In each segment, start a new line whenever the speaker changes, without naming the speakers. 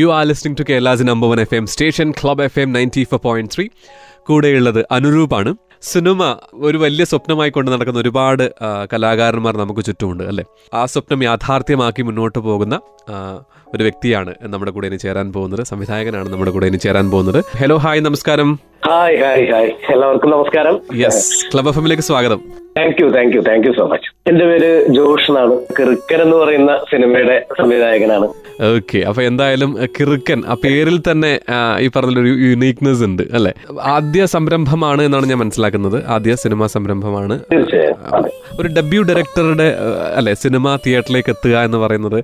You are listening to Kerala's number one F M station club F M ninety four point three കൂടെയുള്ളത് അനുരൂപാണ്. Cinema ഒരു വലിയ സ്വപ്നമായി കൊണ്ട് നടക്കുന്ന ഒരുപാട് കലാകാരന്മാർ നമുക്ക് ചുറ്റുമുണ്ട് അല്ലേ? ആ സ്വപ്നം യാഥാർത്ഥ്യമാക്കി മുന്നോട്ട് പോകുന്ന ഒരു വ്യക്തിയാണ് നമ്മുടെ കൂടെ ഇനി ചേരാൻ പോകുന്നത്. സംവിധായകനാണ് നമ്മുടെ കൂടെ ഇനി ചേരാൻ പോകുന്നത്. ഹലോ ഹായ് നമസ്കാരം.
ഹായ് ഹായ് ഹായ് എല്ലാവർക്കും നമസ്കാരം.
യെസ് ക്ലബ് എഫ് എമ്മിലേക്ക് സ്വാഗതം.
Thank you thank you thank you so much എന്റെ പേര് ജോഷ് എന്നാണ്. കിറുക്കൻ എന്ന് പറയുന്ന സിനിമയുടെ സംവിധായകനാണ്.
ഓക്കെ അപ്പൊ എന്തായാലും കിറുക്കൻ ആ പേരിൽ തന്നെ ഈ പറഞ്ഞൊരു യുണീക്നെസ് ഉണ്ട് അല്ലെ? ആദ്യ സംരംഭമാണ് എന്നാണ് ഞാൻ മനസ്സിലാക്കുന്നത്. ആദ്യ സിനിമാ സംരംഭമാണ്. ഒരു ഡെബ്യൂ ഡയറക്ടറുടെ അല്ലെ സിനിമ തിയേറ്ററിലേക്ക് എത്തുക എന്ന് പറയുന്നത്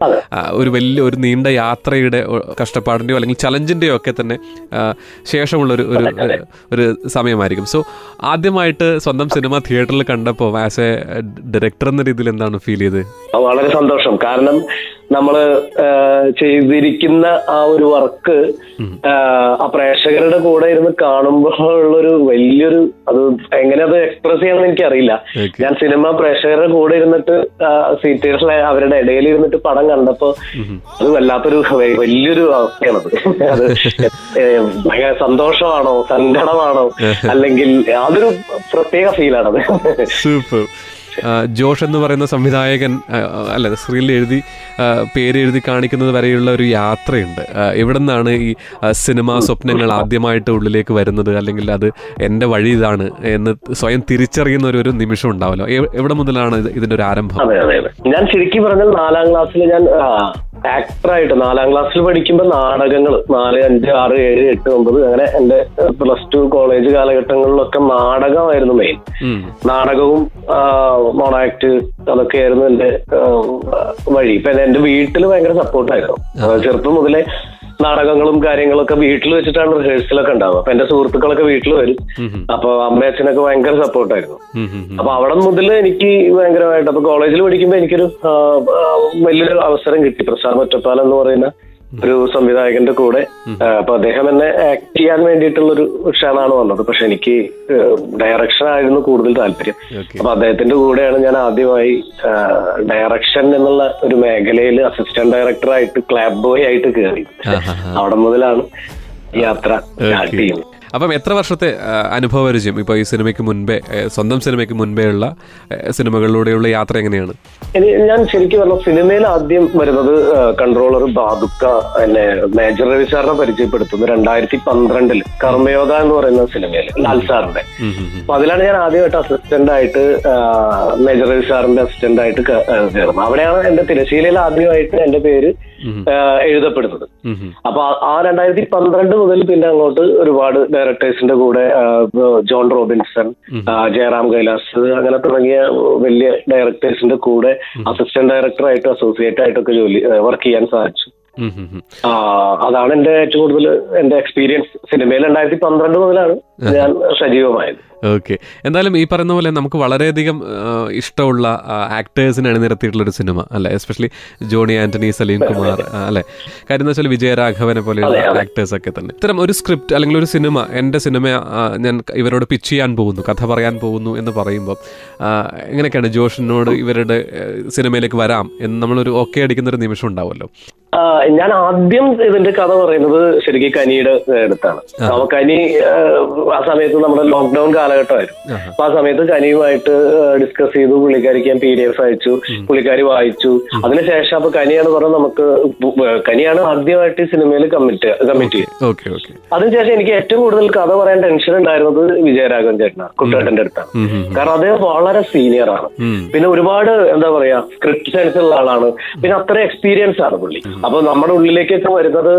ഒരു വലിയ ഒരു നീണ്ട യാത്രയുടെ കഷ്ടപ്പാടിന്റെയോ അല്ലെങ്കിൽ ചലഞ്ചിന്റെയോ ഒക്കെ തന്നെ ശേഷമുള്ള ഒരു ഒരു സമയമായിരിക്കും. സോ ആദ്യമായിട്ട് സ്വന്തം സിനിമ തിയേറ്ററിൽ കണ്ടപ്പോൾ ആസ് എ ഡയറക്ടർ എന്ന രീതിയിൽ എന്താണ് ഫീൽ ചെയ്ത്
വളരെ സന്തോഷം. കാരണം നമ്മൾ ആ, ചെയ്തിരിക്കുന്ന ആ ഒരു വർക്ക് ആ പ്രേക്ഷകരുടെ കൂടെ ഇരുന്ന് കാണുമ്പോൾ ഉള്ളൊരു വലിയൊരു അത് എങ്ങനെ അത് എക്സ്പ്രസ് ചെയ്യണമെന്ന് എനിക്കറിയില്ല. ഞാൻ സിനിമ പ്രേക്ഷകരുടെ കൂടെ ഇരുന്നിട്ട് സീറ്റേഴ്സിലെ അവരുടെ ഇടയിൽ ഇരുന്നിട്ട് പടം കണ്ടപ്പോ അത് വല്ലാത്തൊരു വലിയൊരു അവസ്ഥയാണത്. അത് ഭയങ്കര സന്തോഷമാണോ? സങ്കടമാണോ? അല്ലെങ്കിൽ അതൊരു പ്രത്യേക ഫീലാണത്
സൂപ്പർ. ജോഷ് എന്ന് പറയുന്ന സംവിധായകൻ അല്ല സ്ക്രീനിൽ എഴുതി പേരെഴുതി പേര് എഴുതി കാണിക്കുന്നത് വരെയുള്ള ഒരു യാത്രയുണ്ട്. എവിടെ നിന്നാണ് ഈ സിനിമാ സ്വപ്നങ്ങൾ ആദ്യമായിട്ട് ഉള്ളിലേക്ക് വരുന്നത്? അല്ലെങ്കിൽ അത് എന്റെ വഴി ഇതാണ് എന്ന് സ്വയം തിരിച്ചറിയുന്ന ഒരു ഒരു നിമിഷം ഉണ്ടാവല്ലോ. എവിടെ മുതലാണ് ഇതിന്റെ ഒരു ആരംഭം?
അതെ അതെ ഞാൻ ശരിക്കും പറഞ്ഞാൽ നാലാം ക്ലാസ്സിൽ ഞാൻ ആക്ടറായിട്ട് നാലാം ക്ലാസ്സിൽ പഠിക്കുമ്പോൾ നാടകങ്ങൾ നാല് അഞ്ച് ആറ് ഏഴ് എട്ട് ഒമ്പത് അങ്ങനെ എന്റെ പ്ലസ് ടു കോളേജ് കാലഘട്ടങ്ങളിലൊക്കെ നാടകമായിരുന്നു മെയിൻ.
ഉം.
നാടകവും മോണാക്ട് അതൊക്കെയായിരുന്നു എന്റെ വഴി. ഇപ്പൊ എന്റെ വീട്ടിൽ ഭയങ്കര സപ്പോർട്ടായിരുന്നു. ചെറുപ്പം മുതലേ നാടകങ്ങളും കാര്യങ്ങളൊക്കെ വീട്ടിൽ വെച്ചിട്ടാണ് റിഹേഴ്സലൊക്കെ ഉണ്ടാവുക. അപ്പൊ എന്റെ സുഹൃത്തുക്കളൊക്കെ വീട്ടിൽ വരും. അപ്പൊ അമ്മയച്ഛനൊക്കെ ഭയങ്കര സപ്പോർട്ടായിരുന്നു. അപ്പൊ അവിടെ മുതൽ എനിക്ക് ഭയങ്കരമായിട്ട് അപ്പൊ കോളേജിൽ പഠിക്കുമ്പോൾ എനിക്കൊരു വലിയൊരു അവസരം കിട്ടി. പ്രസാദ് ഒറ്റപ്പാലം എന്ന് പറയുന്ന ഒരു സംവിധായകന്റെ കൂടെ അപ്പൊ അദ്ദേഹം എന്നെ ആക്ട് ചെയ്യാൻ വേണ്ടിയിട്ടുള്ള ഒരു ക്ഷണമാണ് വന്നത്. പക്ഷെ എനിക്ക് ഡയറക്ഷൻ ആയിരുന്നു കൂടുതൽ താല്പര്യം. അപ്പൊ അദ്ദേഹത്തിന്റെ കൂടെയാണ് ഞാൻ ആദ്യമായി ഡയറക്ഷൻ എന്നുള്ള ഒരു മേഖലയിൽ അസിസ്റ്റന്റ് ഡയറക്ടറായിട്ട് ക്ലാബ് ബോയ് ആയിട്ട് കയറി. അവിടെ മുതലാണ് യാത്ര സ്റ്റാർട്ട് ചെയ്യുന്നത്.
അപ്പം എത്ര വർഷത്തെ അനുഭവപരിചയം ഇപ്പൊ ഇപ്പോൾ ഈ സിനിമയ്ക്ക് മുൻപേ സ്വന്തം സിനിമയ്ക്ക് മുൻപേ ഉള്ള സിനിമകളിലൂടെയുള്ള യാത്ര എങ്ങനെയാണ്?
ഞാൻ ശരിക്കും പറഞ്ഞ സിനിമയിൽ ആദ്യം വരുന്നത് കൺട്രോളർ ബാദുക്ക എന്നെ മേജർ രവിസാറിനെ പരിചയപ്പെടുത്തുന്നു രണ്ടായിരത്തി പന്ത്രണ്ടിൽ. കർമ്മയോഗ എന്ന് പറയുന്ന സിനിമയിൽ ലാൽ സാറിന്റെ. അപ്പൊ അതിലാണ് ഞാൻ ആദ്യമായിട്ട് അസിസ്റ്റന്റ് ആയിട്ട് മേജർ രവിസാറിന്റെ അസിസ്റ്റന്റ് ആയിട്ട് ചേർന്നത്. അവിടെയാണ് എന്റെ തിരശ്ശീലയിൽ ആദ്യമായിട്ട് എന്റെ പേര് എഴുതപ്പെടുന്നത്. അപ്പൊ ആ രണ്ടായിരത്തി പന്ത്രണ്ട് മുതൽ പിന്നെ അങ്ങോട്ട് ഒരുപാട് ഡയറക്ടേഴ്സിന്റെ കൂടെ ജോൺ റോബിൻസൺ ജയറാം കൈലാസ് അങ്ങനെ തുടങ്ങിയ വലിയ ഡയറക്ടേഴ്സിന്റെ കൂടെ അസിസ്റ്റന്റ് ഡയറക്ടറായിട്ടും അസോസിയേറ്റ് ആയിട്ടൊക്കെ ജോലി വർക്ക് ചെയ്യാൻ സാധിച്ചു. അതാണ് എന്റെ ഏറ്റവും കൂടുതൽ എന്റെ എക്സ്പീരിയൻസ് സിനിമയിൽ രണ്ടായിരത്തി പന്ത്രണ്ട് മുതലാണ് ഞാൻ സജീവമായത്.
ഓക്കെ. എന്തായാലും ഈ പറയുന്ന പോലെ നമുക്ക് വളരെയധികം ഇഷ്ടമുള്ള ആക്ടേഴ്സിനെ അണിനിരത്തിയിട്ടുള്ള ഒരു സിനിമ അല്ലെ? എസ്പെഷ്യലി ജോണി ആന്റണി സലീം കുമാർ അല്ലെ? കാര്യം എന്ന് വെച്ചാൽ വിജയരാഘവനെ പോലെയുള്ള ആക്ടേഴ്സ് ഒക്കെ തന്നെ. ഇത്തരം ഒരു സ്ക്രിപ്റ്റ് അല്ലെങ്കിൽ ഒരു സിനിമ എന്റെ സിനിമ ഞാൻ ഇവരോട് പിച്ച് ചെയ്യാൻ പോകുന്നു കഥ പറയാൻ പോകുന്നു എന്ന് പറയുമ്പോൾ എങ്ങനെയൊക്കെയാണ് ജോഷിനോട് ഇവരുടെ സിനിമയിലേക്ക് വരാം എന്ന് നമ്മളൊരു ഓക്കെ അടിക്കുന്ന ഒരു നിമിഷം ഉണ്ടാവുമല്ലോ.
ഞാൻ ആദ്യം ഇതിന്റെ കഥ പറയുന്നത് ശരിക്കും കനിയുടെ അടുത്താണ്. അപ്പൊ കനി ആ, സമയത്ത് നമ്മുടെ ലോക്ക്ഡൌൺ കാലഘട്ടമായിരുന്നു. അപ്പൊ ആ സമയത്ത് കനിയുമായിട്ട് ഡിസ്കസ് ചെയ്തു പുള്ളിക്കാരിക്ക് ഞാൻ പി ഡി എഫ് അയച്ചു പുള്ളിക്കാരി വായിച്ചു. അതിനുശേഷം അപ്പൊ കനിയാണ് പറഞ്ഞത് നമുക്ക് കനിയാണ് ആദ്യമായിട്ട് ഈ സിനിമയിൽ കമ്മിറ്റ് കമ്മിറ്റ് ചെയ്തത്.
ഓക്കെ
അതിനുശേഷം എനിക്ക് ഏറ്റവും കൂടുതൽ കഥ പറയാൻ ടെൻഷൻ ഉണ്ടായിരുന്നത് വിജയരാഘവൻ ചേട്ടനാണ് കുട്ടേട്ടന്റെ അടുത്താണ്. കാരണം അദ്ദേഹം വളരെ സീനിയർ ആണ്. പിന്നെ ഒരുപാട് എന്താ പറയാ സ്ക്രിപ്റ്റ് സെൻസ് ഉള്ള ആളാണ്. പിന്നെ അത്ര എക്സ്പീരിയൻസ് ആണ് പുള്ളി. അപ്പൊ നമ്മുടെ ഉള്ളിലേക്കൊക്കെ വരുന്നത്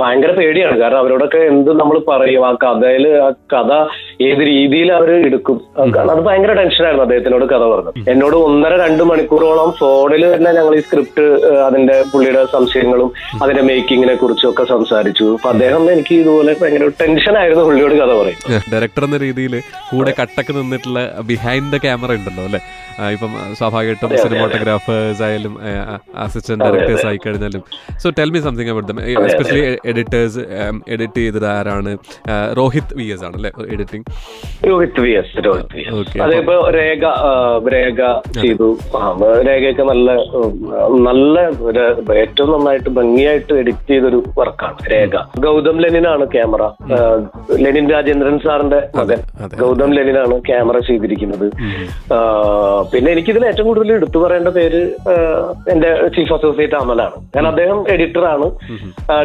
ഭയങ്കര പേടിയാണ്. കാരണം അവരോടൊക്കെ എന്ത് നമ്മൾ പറയും ആ കഥയിൽ ആ കഥ ഏത് രീതിയിൽ അവർ എടുക്കും. അത് ഭയങ്കര ടെൻഷനായിരുന്നു അദ്ദേഹത്തിനോട് കഥ പറഞ്ഞു എന്നോട് ഒന്നര രണ്ട് മണിക്കൂറോളം ഫോണിൽ തന്നെ ഞങ്ങൾ ഈ സ്ക്രിപ്റ്റ് അതിന്റെ പുള്ളിയുടെ സംശയങ്ങളും അതിന്റെ മേക്കിങ്ങിനെ കുറിച്ചും ഒക്കെ സംസാരിച്ചു. അപ്പൊ അദ്ദേഹം എനിക്ക് ഇതുപോലെ ഭയങ്കര ടെൻഷനായിരുന്നു പുള്ളിയോട് കഥ പറയും
ഡയറക്ടർ എന്ന രീതിയിൽ കൂടെ കട്ടക്ക് നിന്നിട്ടുള്ള ബിഹൈൻഡ് ദ ക്യാമറ ഉണ്ടല്ലോ അല്ലെ? ഇപ്പം സ്വാഭാവികമായിട്ടും സിനിമാട്ടോഗ്രാഫേഴ്സ് ആയാലും അസിസ്റ്റന്റ് ഡയറക്ടേഴ്സ് ആയി കഴിഞ്ഞാലും so tell me something about them especially editors edit ചെയ്തത് ആരാണ്? രോഹിത് വി എസ് ആണ് അല്ലേ editing
Rohit V S Rohit V S
Okay,
അതിപ്പോ രേഖ രേഖ ചെയ്തു. രേഖയൊക്കെ നല്ല നല്ല ഒരു ഏറ്റവും നന്നായിട്ട് ഭംഗിയായിട്ട് എഡിറ്റ് ചെയ്തൊരു വർക്കാണ് രേഖ. ഗൗതം ലെനിനാണ് ക്യാമറ. ലെനിൻ രാജേന്ദ്രൻ സാറിന്റെ മകൻ. ഗൗതം ലെനിനാണ് ക്യാമറ ചെയ്തിരിക്കുന്നത്. പിന്നെ എനിക്കിതിൽ ഏറ്റവും കൂടുതൽ എടുത്തു പറയേണ്ട പേര് എന്റെ ചീഫ് അസോസിയേറ്റ് അമലാണ്. ഞാൻ അദ്ദേഹം എഡിറ്ററാണ്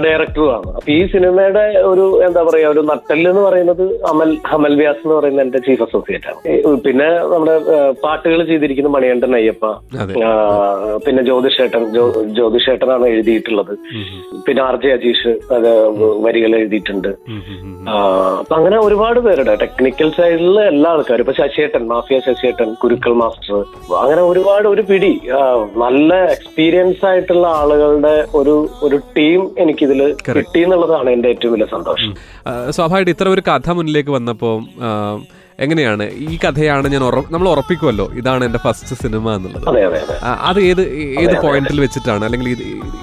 ഡയറക്ടറുമാണ് അപ്പൊ ഈ സിനിമയുടെ ഒരു എന്താ പറയാ ഒരു നട്ടൽ എന്ന് പറയുന്നത് അമൽ അമൽ വ്യാസ് എന്ന് പറയുന്ന എന്റെ ചീഫ് അസോസിയേറ്റ് ആണ്. പിന്നെ നമ്മുടെ പാട്ടുകൾ ചെയ്തിരിക്കുന്ന മണികണ്ഠൻ അയ്യപ്പ പിന്നെ ജ്യോതിഷേട്ടൻ ജ്യോ- ജ്യോതിഷേട്ടനാണ് എഴുതിയിട്ടുള്ളത്. പിന്നെ ആർ ജെ അജീഷ് അത് വരികൾ എഴുതിയിട്ടുണ്ട്. അപ്പൊ അങ്ങനെ ഒരുപാട് പേരുടെ ടെക്നിക്കൽ സൈഡിലെ എല്ലാ ആൾക്കാരും. ഇപ്പൊ ശശിയേട്ടൻ മാഫിയ ശശിയേട്ടൻ കുരുക്കൾ മാസ്റ്റർ. അങ്ങനെ ഒരുപാട് ഒരു പിടി. നല്ല എക്സ്പീരിയൻസ് ആയിട്ടുള്ള ആളുകളുടെ ഒരു ഒരു ടീം എനിക്കിതിൽ കിട്ടി എന്നുള്ളതാണ് എന്റെ ഏറ്റവും വലിയ സന്തോഷം.
സ്വാഭാവികമായിട്ട് ഇത്ര ഒരു കഥ മുന്നിലേക്ക് വന്നപ്പോൾ എങ്ങനെയാണ്? ഈ കഥയാണ് ഞാൻ നമ്മൾ ഉറപ്പിക്കുമല്ലോ ഇതാണ് എന്റെ ഫസ്റ്റ് സിനിമ എന്നുള്ളത്.
അതെ
ഏത് ഏത് പോയിന്റിൽ വെച്ചിട്ടാണ്? അല്ലെങ്കിൽ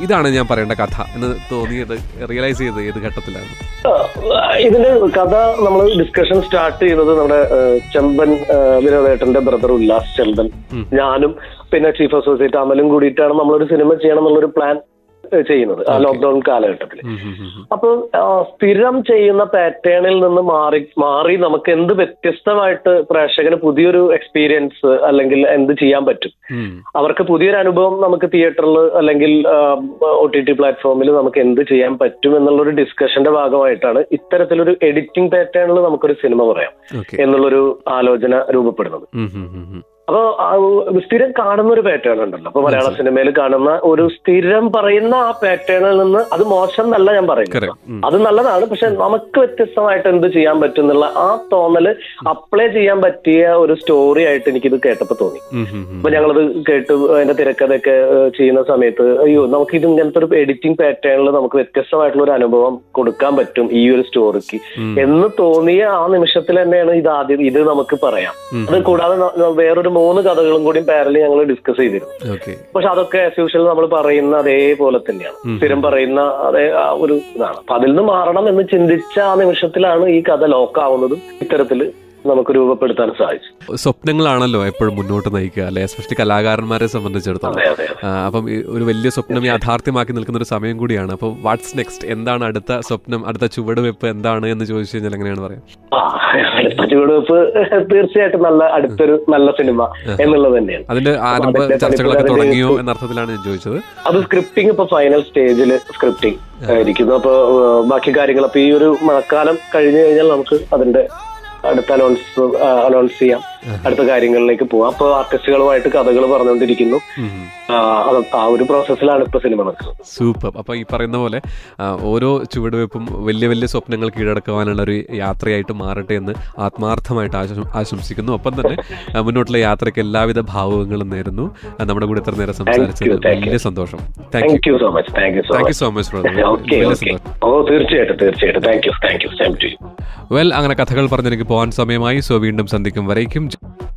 ഇതാണ് ഞാൻ പറയേണ്ട കഥ എന്ന് തോന്നിയത് റിയലൈസ് ചെയ്തത് ഏത് ഘട്ടത്തിലാണ്?
ഇതിന്റെ കഥ നമ്മൾ ഡിസ്കഷൻ സ്റ്റാർട്ട് ചെയ്തത് നമ്മുടെ ചെമ്പൻ വിനോദേട്ടന്റെ ബ്രദർ ഉല്ലാസ് ചെമ്പൻ. ഞാനും പിന്നെ ചീഫ് അസോസിയേറ്റ് അമലും കൂടിയിട്ടാണ് നമ്മളൊരു സിനിമ ചെയ്യണം എന്നുള്ളൊരു പ്ലാൻ ചെയ്യുന്നത്. ആ ലോക്ക്ഡൌൺ കാലഘട്ടത്തിൽ അപ്പോൾ സ്ഥിരം ചെയ്യുന്ന പാറ്റേണിൽ നിന്ന് മാറി മാറി നമുക്ക് എന്ത് വ്യത്യസ്തമായിട്ട് പ്രേക്ഷകന് പുതിയൊരു എക്സ്പീരിയൻസ് അല്ലെങ്കിൽ എന്ത് ചെയ്യാൻ പറ്റും? അവർക്ക് പുതിയൊരു അനുഭവം നമുക്ക് തിയേറ്ററിൽ അല്ലെങ്കിൽ ഒ ടി ടി പ്ലാറ്റ്ഫോമിൽ നമുക്ക് എന്ത് ചെയ്യാൻ പറ്റും എന്നുള്ളൊരു ഡിസ്കഷന്റെ ഭാഗമായിട്ടാണ് ഇത്തരത്തിലൊരു എഡിറ്റിംഗ് പാറ്റേണിൽ നമുക്കൊരു സിനിമ പറയാം എന്നുള്ളൊരു ആലോചന രൂപപ്പെടുന്നത്.
ഉം, ഉം, ഉം, ഉം.
അപ്പൊ സ്ഥിരം കാണുന്ന ഒരു പാറ്റേൺ ഉണ്ടല്ലോ. അപ്പൊ മലയാള സിനിമയിൽ കാണുന്ന ഒരു സ്ഥിരം പറയുന്ന ആ പാറ്റേണിൽ നിന്ന് അത് മോശം എന്നല്ല ഞാൻ പറയുന്നത് അത് നല്ലതാണ്. പക്ഷെ നമുക്ക് വ്യത്യസ്തമായിട്ട് എന്ത് ചെയ്യാൻ പറ്റും എന്നുള്ള ആ തോന്നൽ അപ്ലൈ ചെയ്യാൻ പറ്റിയ ഒരു സ്റ്റോറി ആയിട്ട് എനിക്കിത് കേട്ടപ്പോ തോന്നി. അപ്പൊ ഞങ്ങളത് കേട്ട് അതിന്റെ തിരക്കഥയൊക്കെ ചെയ്യുന്ന സമയത്ത് അയ്യോ നമുക്ക് ഇത് ഇങ്ങനത്തെ ഒരു എഡിറ്റിംഗ് പാറ്റേണിൽ നമുക്ക് വ്യത്യസ്തമായിട്ടുള്ള ഒരു അനുഭവം കൊടുക്കാൻ പറ്റും ഈ ഒരു സ്റ്റോറിക്ക് എന്ന് തോന്നിയ ആ നിമിഷത്തിൽ തന്നെയാണ് ഇത് ആദ്യം ഇത് നമുക്ക് പറയാം. അത് കൂടാതെ വേറൊരു മൂന്ന് കഥകളും കൂടി പാരലി ഞങ്ങൾ ഡിസ്കസ് ചെയ്തിരുന്നു. പക്ഷെ അതൊക്കെ ആസ് യൂഷ്വൽ നമ്മൾ പറയുന്ന അതേപോലെ തന്നെയാണ്. സ്ഥിരം പറയുന്ന അതേ ആ ഒരു ഇതാണ്. അപ്പൊ അതിൽ നിന്ന് മാറണം എന്ന് ചിന്തിച്ച ആ നിമിഷത്തിലാണ് ഈ കഥ ലോക്കാവുന്നതും ഇത്തരത്തിൽ നമുക്ക് രൂപപ്പെടുത്താൻ സാധിച്ചു.
സ്വപ്നങ്ങളാണല്ലോ എപ്പോഴും മുന്നോട്ട് നയിക്കുക അല്ലെ? എസ്പെഷ്യലി കലാകാരന്മാരെ സംബന്ധിച്ചിടത്തോളം. അപ്പം ഒരു വലിയ സ്വപ്നം യാഥാർത്ഥ്യമാക്കി നിൽക്കുന്ന ഒരു സമയം കൂടിയാണ്. അപ്പൊ വാട്ട്സ് നെക്സ്റ്റ് എന്താണ് അടുത്ത സ്വപ്നം അടുത്ത ചുവടുവെപ്പ് എന്താണ് എന്ന് ചോദിച്ചു കഴിഞ്ഞാൽ എങ്ങനെയാണ് പറയാം?
അടുത്ത ചുവടുവെപ്പ് തീർച്ചയായിട്ടും നല്ല അടുത്തൊരു നല്ല സിനിമ എന്നുള്ളത് തന്നെയാണ്.
അതിന്റെ ആരംഭ ചർച്ചകളൊക്കെ തുടങ്ങിയോ എന്ന അർത്ഥത്തിലാണ് ഞാൻ ചോദിച്ചത്.
അത് സ്ക്രിപ്റ്റിംഗ് ഇപ്പൊ ഫൈനൽ സ്റ്റേജിൽ സ്ക്രിപ്റ്റിംഗ് ഇരിക്കുന്നു അപ്പൊ ബാക്കി കാര്യങ്ങൾ അപ്പൊ ഈ ഒരു മഴക്കാലം കഴിഞ്ഞു കഴിഞ്ഞാൽ നമുക്ക് അതിന്റെ അടുത്ത അനൗൺസ് അനൗൺസ് ചെയ്യാം. അടുത്ത കാര്യങ്ങളിലേക്ക് പോവാം. അപ്പൊ ആർട്ടിസ്റ്റുകളുമായിട്ട് കഥകൾ പറഞ്ഞുകൊണ്ടിരിക്കുന്നു. ആ, ഒരു പ്രോസസ്സിലാണ് ഇപ്പൊ സിനിമ നടക്കുന്നത്.
സൂപ്പർ. അപ്പൊ ഈ പറയുന്ന പോലെ ഓരോ ചുവടുവെപ്പും വലിയ വലിയ സ്വപ്നങ്ങൾ കീഴടക്കുവാനുള്ള ഒരു യാത്രയായിട്ട് മാറട്ടെ എന്ന് ആത്മാർത്ഥമായിട്ട് ആശം- ആശംസിക്കുന്നു. ഒപ്പം തന്നെ മുന്നോട്ടുള്ള യാത്രയ്ക്ക് എല്ലാവിധ ഭാവങ്ങളും നേരുന്നു. നമ്മുടെ കൂടെ ഇത്ര നേരം സംസാരിച്ചത് വലിയ സന്തോഷം. Thank you
so much thank you so much തീർച്ചയായിട്ടും തീർച്ചയായിട്ടും.
വെൽ അങ്ങനെ കഥകൾ പറഞ്ഞെനിക്ക് പോകാൻ സമയമായി. സോ വീണ്ടും സന്ധിക്കും. വരയ്ക്കും. Thank you.